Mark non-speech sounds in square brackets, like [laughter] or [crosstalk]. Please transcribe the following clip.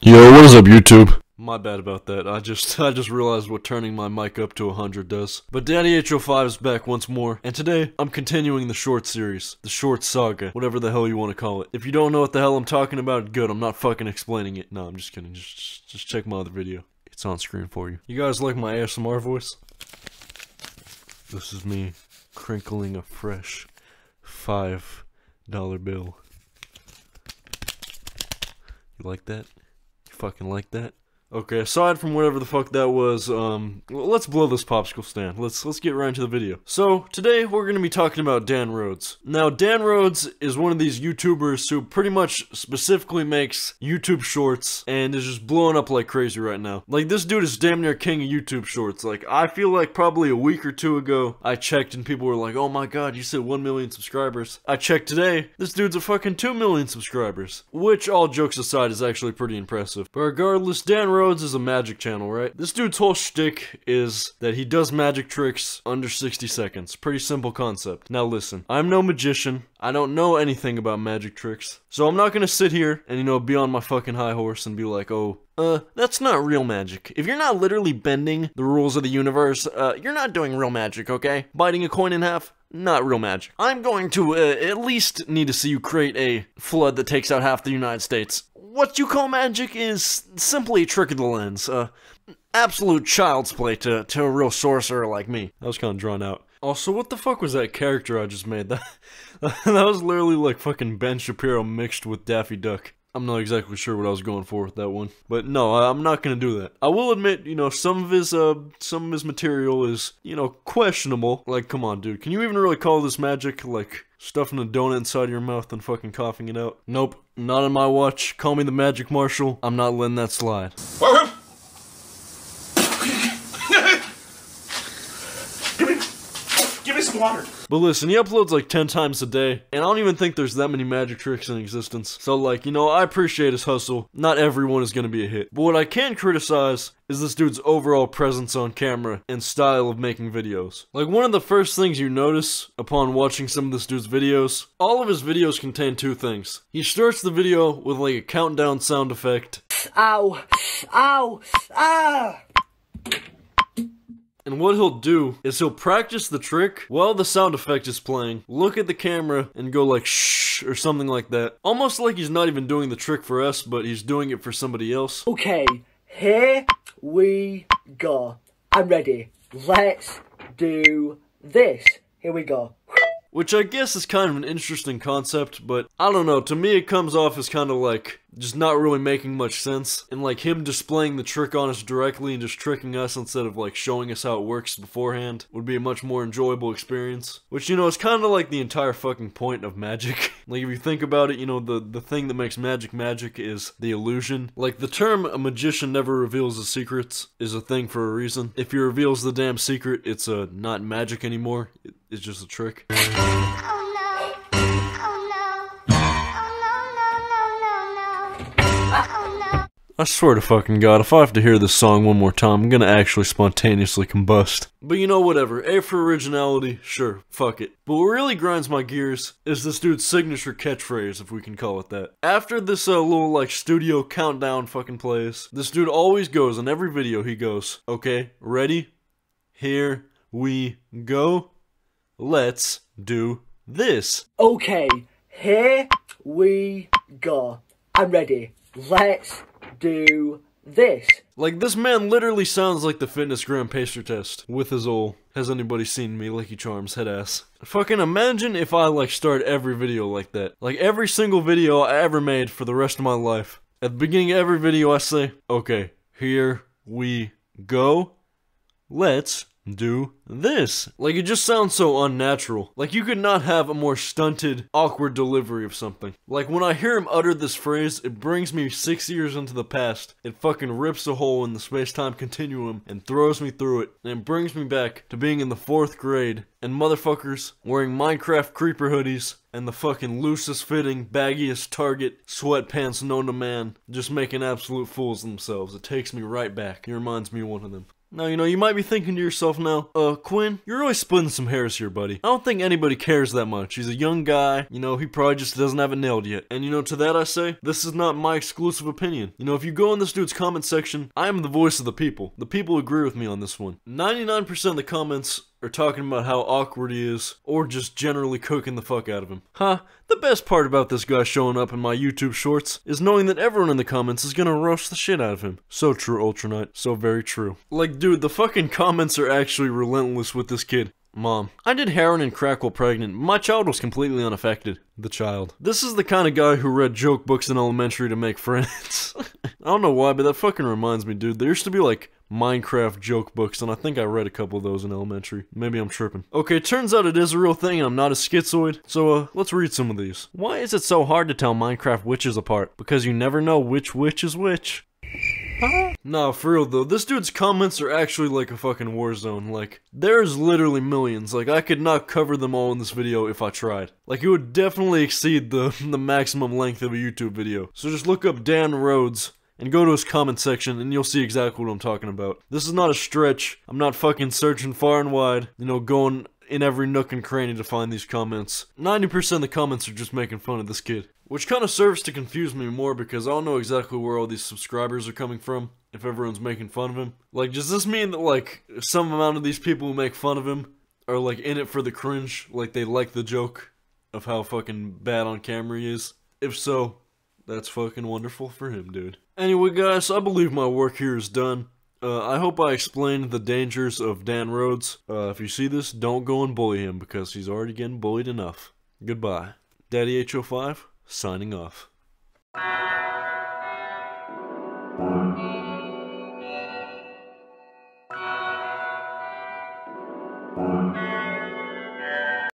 Yo, what is up, YouTube? My bad about that. I just [laughs] I just realized what turning my mic up to 100 does. But Daddy H05 is back once more, and today I'm continuing the short series, the short saga, whatever the hell you want to call it. If you don't know what the hell I'm talking about, good. I'm not fucking explaining it. No, I'm just kidding. Just, just check my other video. It's on screen for you. You guys like my ASMR voice? This is me crinkling a fresh five dollar bill. You like that? Fucking like that? Okay, aside from whatever the fuck that was, um, let's blow this popsicle stand. Let's let's get right into the video. So today we're gonna be talking about Dan Rhodes. Now Dan Rhodes is one of these YouTubers who pretty much specifically makes YouTube shorts and is just blowing up like crazy right now. Like this dude is damn near king of YouTube shorts. Like I feel like probably a week or two ago I checked and people were like, "Oh my god, you said one million subscribers." I checked today, this dude's a fucking two million subscribers. Which, all jokes aside, is actually pretty impressive. But regardless, Dan Rhodes is a magic channel, right? This dude's whole shtick is that he does magic tricks under 60 seconds. Pretty simple concept. Now listen, I'm no magician. I don't know anything about magic tricks. So I'm not gonna sit here and, you know, be on my fucking high horse and be like, oh, uh, that's not real magic. If you're not literally bending the rules of the universe, uh, you're not doing real magic, okay? Biting a coin in half, not real magic. I'm going to uh, at least need to see you create a flood that takes out half the United States. What you call magic is simply trick of the lens. Uh, absolute child's play to, to a real sorcerer like me. That was kind of drawn out. Also, what the fuck was that character I just made? [laughs] That, that was literally like fucking Ben Shapiro mixed with Daffy Duck. I'm not exactly sure what I was going for with that one. But no, I'm not gonna do that. I will admit, you know, some of his, uh, some of his material is, you know, questionable. Like, come on, dude. Can you even really call this magic? Like, stuffing a donut inside your mouth and fucking coughing it out? Nope. Not on my watch. Call me the Magic Marshal. I'm not letting that slide. give me, give me some water. But listen, he uploads like 10 times a day, and I don't even think there's that many magic tricks in existence. So like, you know, I appreciate his hustle. Not everyone is gonna be a hit. But what I can criticize is this dude's overall presence on camera and style of making videos. Like one of the first things you notice upon watching some of this dude's videos, all of his videos contain two things. He starts the video with like a countdown sound effect. Ow! Ow! Ah! And what he'll do is he'll practice the trick while the sound effect is playing, look at the camera, and go like shh or something like that. Almost like he's not even doing the trick for us, but he's doing it for somebody else. Okay, here we go. I'm ready. Let's do this. Here we go. Which I guess is kind of an interesting concept, but I don't know, to me it comes off as kind of like just not really making much sense. And like him displaying the trick on us directly and just tricking us instead of like showing us how it works beforehand would be a much more enjoyable experience. Which, you know, is kind of like the entire fucking point of magic. [laughs] like if you think about it, you know, the, the thing that makes magic magic is the illusion. Like the term a magician never reveals his secrets is a thing for a reason. If he reveals the damn secret, it's uh, not magic anymore. It, it's just a trick. Oh no. Oh no. Oh no, no, no, no, no. Oh no. I swear to fucking god, if I have to hear this song one more time, I'm gonna actually spontaneously combust. But you know, whatever. A for originality, sure, fuck it. But what really grinds my gears is this dude's signature catchphrase, if we can call it that. After this uh, little, like, studio countdown fucking plays, this dude always goes, in every video he goes, okay, ready? Here we go. Let's do this. Okay, here we go. I'm ready. Let's do this. Like, this man literally sounds like the fitness gram pacer test with his ol' has anybody seen me, Lucky Charms, head ass. Fucking imagine if I, like, start every video like that. Like, every single video I ever made for the rest of my life. At the beginning of every video, I say, okay, here we go. Let's do this. Like, it just sounds so unnatural. Like, you could not have a more stunted, awkward delivery of something. Like, when I hear him utter this phrase, it brings me six years into the past. It fucking rips a hole in the space-time continuum and throws me through it. And it brings me back to being in the fourth grade and motherfuckers wearing Minecraft creeper hoodies and the fucking loosest fitting, baggiest Target sweatpants known to man, just making absolute fools of themselves. It takes me right back. He reminds me of one of them. Now, you know, you might be thinking to yourself now, uh, Quinn, you're really splitting some hairs here, buddy. I don't think anybody cares that much. He's a young guy, you know, he probably just doesn't have it nailed yet. And you know, to that I say, this is not my exclusive opinion. You know, if you go in this dude's comment section, I am the voice of the people. The people agree with me on this one. 99% of the comments are talking about how awkward he is, or just generally cooking the fuck out of him. Huh? The best part about this guy showing up in my YouTube shorts is knowing that everyone in the comments is gonna roast the shit out of him. So true, Ultra Knight. So very true. Like, dude, the fucking comments are actually relentless with this kid. Mom, I did heroin and crack while pregnant. My child was completely unaffected. The child. This is the kind of guy who read joke books in elementary to make [laughs] friends. [laughs] I don't know why, but that fucking reminds me, dude. There used to be like Minecraft joke books, and I think I read a couple of those in elementary. Maybe I'm tripping. Okay, turns out it is a real thing, and I'm not a schizoid. So, uh, let's read some of these. Why is it so hard to tell Minecraft witches apart? Because you never know which witch is which. Nah, for real though, this dude's comments are actually like a fucking war zone. Like, there's literally millions. Like, I could not cover them all in this video if I tried. Like, it would definitely exceed the, [laughs] the maximum length of a YouTube video. So just look up Dan Rhodes and go to his comment section and you'll see exactly what I'm talking about. This is not a stretch. I'm not fucking searching far and wide, you know, going in every nook and cranny to find these comments. 90% of the comments are just making fun of this kid. Which kind of serves to confuse me more because I don't know exactly where all these subscribers are coming from if everyone's making fun of him. Like, does this mean that, like, some amount of these people who make fun of him are, like, in it for the cringe? Like, they like the joke of how fucking bad on camera he is? If so, that's fucking wonderful for him, dude. Anyway, guys, I believe my work here is done. Uh, I hope I explained the dangers of Dan Rhodes. Uh, if you see this, don't go and bully him because he's already getting bullied enough. Goodbye. Daddy H05, signing off.